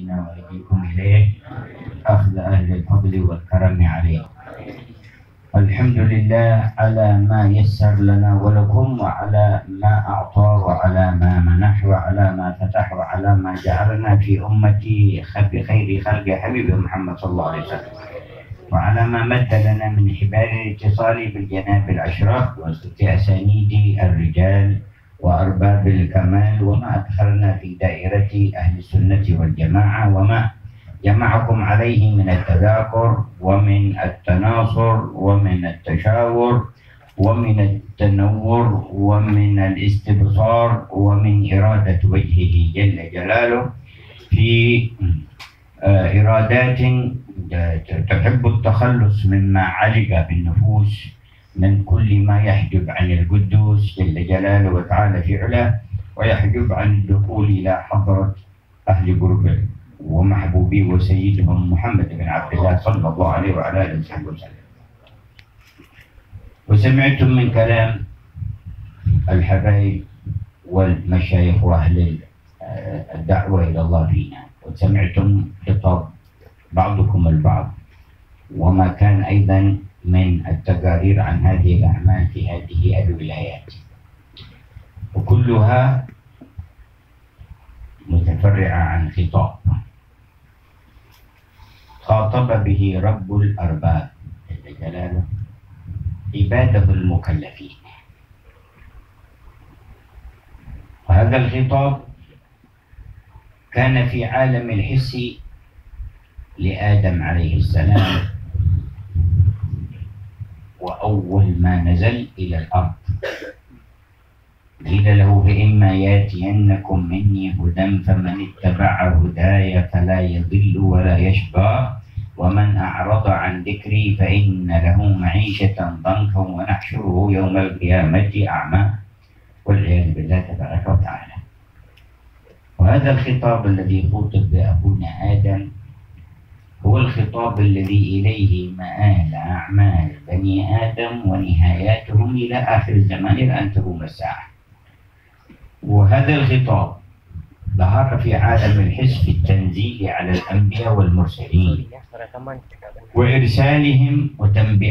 وإيدينا وأيديكم إليه أخذ أهل الفضل والكرم عليه. الحمد لله على ما يسر لنا ولكم وعلى ما أعطى وعلى ما منح وعلى ما فتح وعلى ما جعلنا في أمتي بخير خلق حبيب محمد صلى الله عليه وسلم. وعلى ما مد لنا من حبال الاتصال بالجناب الأشرف أسانيد الرجال وأرباب الكمال وما أدخلنا في دائرة أهل السنة والجماعة وما جمعكم عليه من التذاكر ومن التناصر ومن التشاور ومن التنور ومن الاستبصار ومن إرادة وجهه جل جلاله في آه، إرادات تحب التخلص مما علق بالنفوس من كل ما يحجب عن القدوس جل جلاله وتعالى في علاه ويحجب عن الدخول إلى حضرة أهل قربه ومحبوبي وسيدهم محمد بن عبد الله صلى الله عليه وعلى آله وصحبه وسلم. وسمعتم من كلام الحبايب والمشايخ وأهل الدعوة إلى الله فينا. وسمعتم خطاب بعضكم البعض وما كان أيضا من التقارير عن هذه الأعمال في هذه الولايات. وكلها متفرعة عن خطاب خاطب به رب الأرباب جل جلاله عباده المكلفين. وهذا الخطاب كان في عالم الحس لآدم عليه السلام. وأول ما نزل إلى الأرض. قيل له فإما ياتينكم مني هدى فمن اتبع هداي فلا يضل ولا يشقى ومن أعرض عن ذكري فإن له معيشة ضنكا ونحشره يوم القيامة أعمى. والعياذ بالله تبارك وتعالى. وهذا الخطاب الذي خطب بأبونا آدم الخطاب الذي إليه مآل أعمال بني آدم ونهاياتهم إلى آخر الزمان أن تقوم الساعة وهذا الخطاب ظهر في عالم الحس في التنزيل على الأنبياء والمرسلين. وإرسالهم وتنبئة